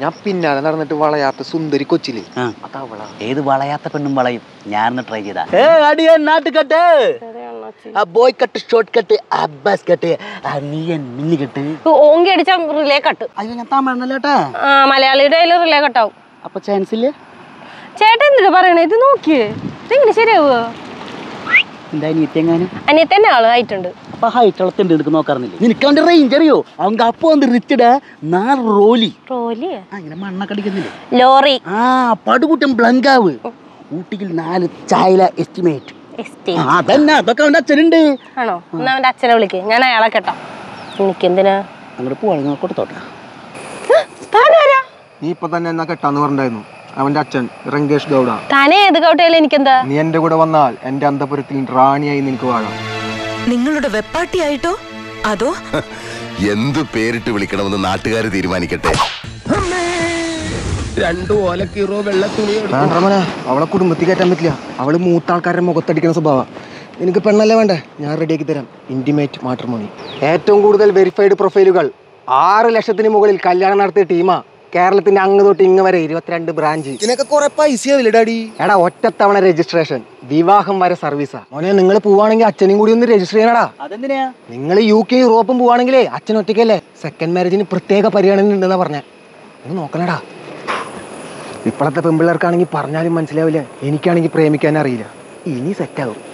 ഞാൻ പിന്നാലെ നടന്നിട്ട് വളയാത്ത സുന്ദരി കൊച്ചിൽ. ഏത് വളയാത്ത പെണ്ണും വളയും? ഞാൻ ട്രൈ ചെയ്താ. അടിയൻ നാട്ടുകെട്ട്. Boy cut short cut Abbas cut. ആ നീയൻ മിന്നി കട്ട്. ഓങ്കി അടിച്ച റിലേ കട്ട് അയ്യോ ഞാൻ തമിഴ്നല്ലേട്ടാ മലയാളിയുടെ റിലേ കട്ടാവും അപ്പൊ ചാൻസ് ഇല്ലേ ചേട്ടൻ എന്തിനാ പറയണേ? ഇത് നോക്കിയേ. ഇതെങ്ങനെ ശരിയാവുക? എന്താ അനിയത്തെങ്ങാനും അനിയത്തി ആൾ ആയിട്ടുണ്ട്. അപ്പൊ ഹൈറ്റ് ഉള്ളത്തിന്റെ എടുക്ക് നോക്കാറുന്നില്ലേ നിനക്ക് അവന്റെ റേഞ്ച് അറിയോ? അവൻ അപ്പൊ വന്ന് റിച്ചിട നാല് റോലി. ആ ഇങ്ങനെ മണ്ണൊക്കെ അടിക്കുന്നില്ലേ? ലോറി. ആ പടുകൂട്ടം ബ്ലങ്കാവ്. ഊട്ടിയിൽ നാല് ചായല എസ്റ്റിമേറ്റ് അതന്നെ. അതൊക്കെ അവന്റെ അച്ഛനുണ്ട്. ആണോ? എന്നാ അവന്റെ അച്ഛനെ വിളിക്ക്. ഞാൻ അയാളെ കേട്ടോ. എനിക്ക് എന്തിനാ അങ്ങോട്ട് പോവാണെങ്കിൽ കൊടുത്തോട്ടെ. നീ ഇപ്പൊ തന്നെ എന്നാ കെട്ടാന്ന് പറഞ്ഞിട്ടുണ്ടായിരുന്നു. അവന്റെ അച്ഛൻ രംഗേഷ് ഗൗഡ. താനേ ഏത് എനിക്ക് എനിക്കെന്താ? നീ എന്റെ കൂടെ വന്നാൽ എന്റെ അന്തപുരത്തിൽ റാണിയായി നിനക്ക് വാഴാം. നിങ്ങളുടെ വെപ്പാട്ടി ആയിട്ടോ അതോ? എന്ത് പേരിട്ട് വിളിക്കണമെന്ന് നാട്ടുകാർ തീരുമാനിക്കട്ടെ. വേണ്ടമനെ അവളെ കുടുംബത്തിൽ കയറ്റാൻ പറ്റില്ല. അവൾ മൂത്ത ആൾക്കാരുടെ മുഖത്തടിക്കുന്ന സ്വഭാവം. നിനക്ക് പെണ്ണല്ലേ വേണ്ടേ? ഞാൻ റെഡിയാക്കി തരാം. ഇന്റിമേറ്റ് മാട്രിമോണി ഏറ്റവും കൂടുതൽ വെരിഫൈഡ് പ്രൊഫൈലുകൾ ആറ് ലക്ഷത്തിന് മുകളിൽ കല്യാണം നടത്തിയ ടീമാ. കേരളത്തിന്റെ അങ്ങ് തൊട്ട് ഇങ്ങ് വരെ ഇരുപത്തിരണ്ട് ബ്രാഞ്ച്. ഇതിനൊക്കെ കുറെ പൈസ ഡാഡി? എടാ ഒറ്റത്തവണ രജിസ്ട്രേഷൻ. വിവാഹം വരെ സർവീസാ. മോനെ നിങ്ങൾ പോവാണെങ്കിൽ അച്ഛനും കൂടി ഒന്ന് രജിസ്റ്റർ ചെയ്യണടാ. അതെന്തിനാ? നിങ്ങൾ യു കെ യൂറോപ്പും പോവാണെങ്കിലേ അച്ഛൻ ഒറ്റയ്ക്കല്ലേ? സെക്കൻഡ് മാരേജിന് പ്രത്യേക പരിഗണന ഉണ്ടെന്നാ പറഞ്ഞേ. ഒന്ന് നോക്കണടാ. ഇപ്പോഴത്തെ പെമ്പിള്ളേർക്കാണെങ്കിൽ പറഞ്ഞാലും മനസ്സിലാവില്ല. എനിക്കാണെങ്കിൽ പ്രേമിക്കാൻ അറിയില്ല ഇനി സെറ്റാവും